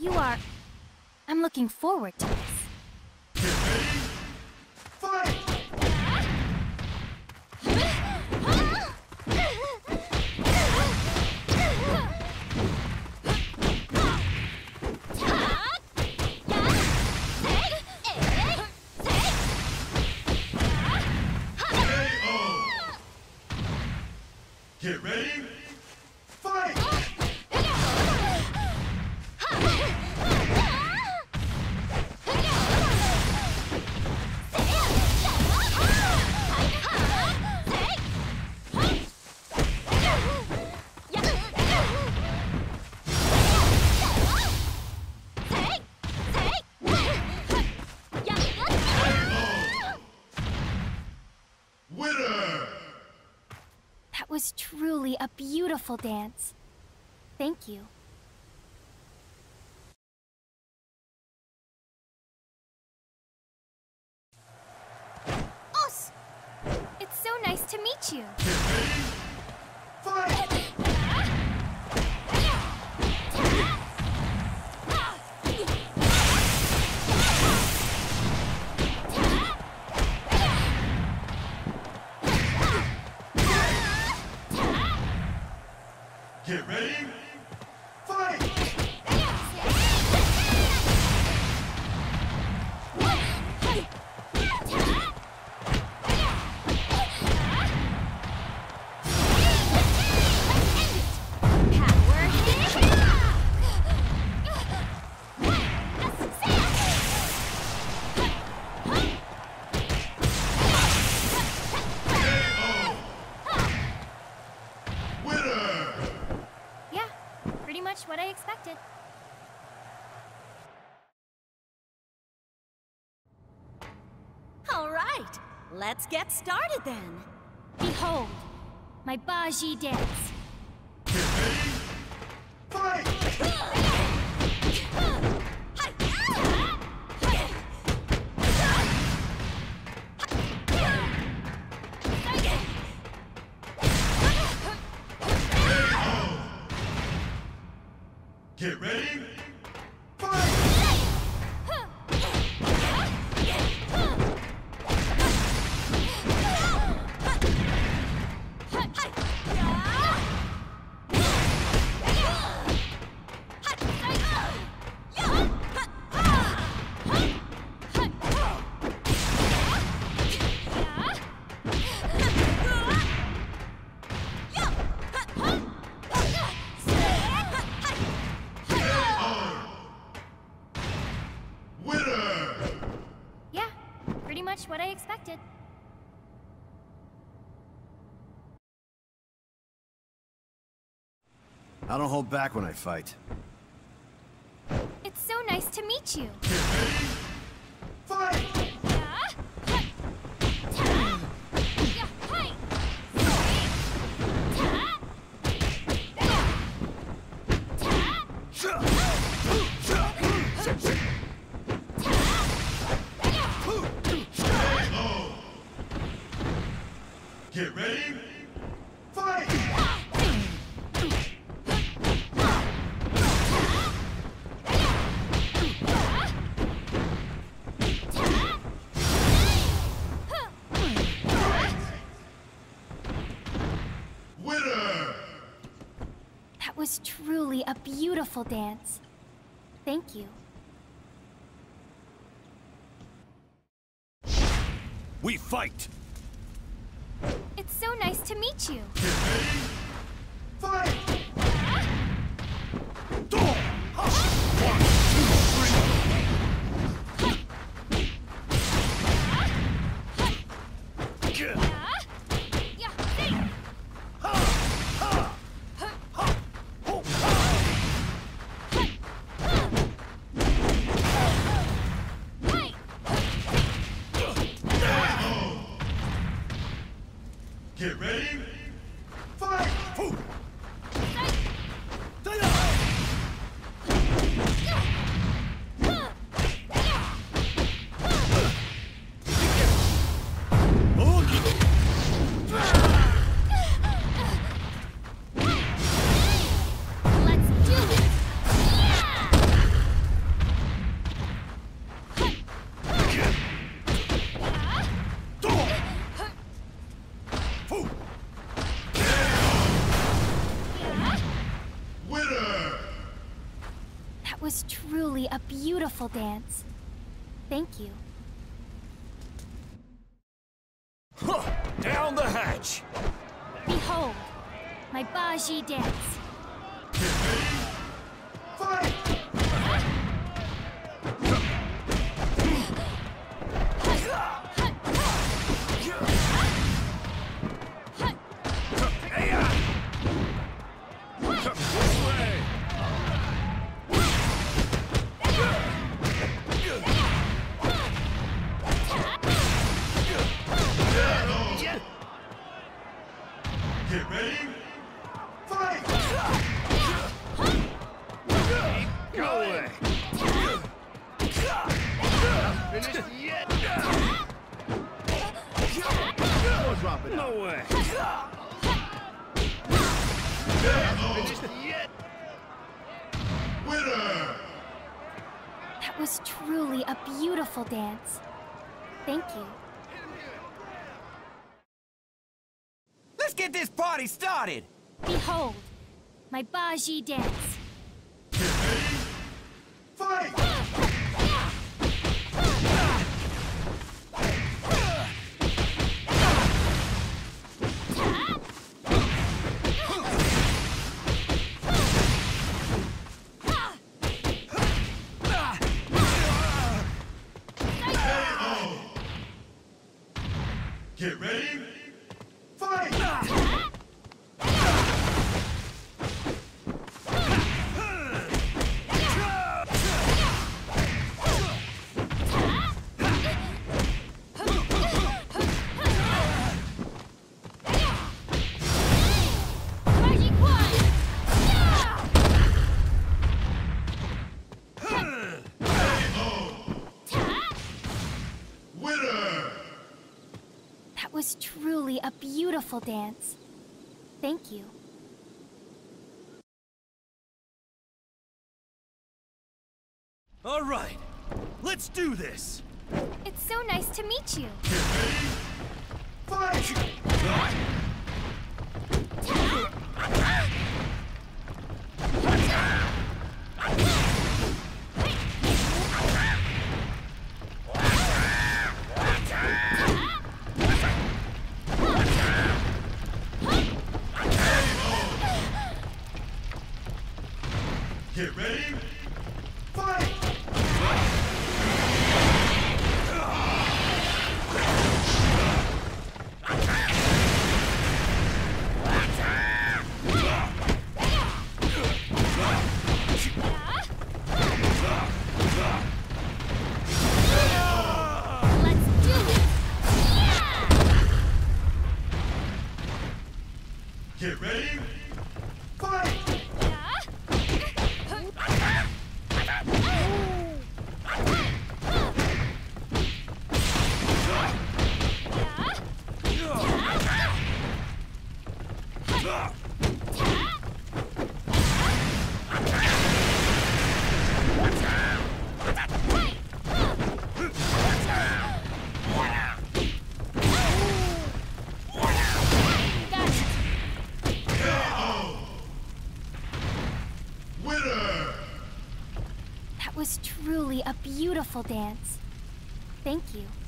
You are... I'm looking forward to this. Fight! Get ready? Truly a beautiful dance. Thank you. Os! It's so nice to meet you. Expected. All right, let's get started then. Behold, my Baji dance. Fight! Get ready, fight! Much what I expected. I don't hold back when I fight. It's so nice to meet you. Fight! Was truly a beautiful dance. Thank you. We fight! It's so nice to meet you. Fight! Get ready, fight! Was truly a beautiful dance. Thank you. Huh. Down the hatch! Behold, my Baji dance. Was truly a beautiful dance. Thank you. Let's get this party started! Behold, my Baji dance. Get ready. Beautiful dance. Thank you. All right, let's do this! It's so nice to meet you. Fight! Was truly a beautiful dance. Thank you.